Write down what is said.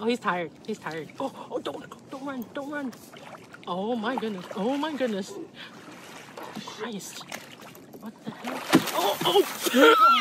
Oh, he's tired. He's tired. Oh, oh, don't, don't run, don't run. Oh my goodness. Oh my goodness. Christ. What the hell? Oh, oh.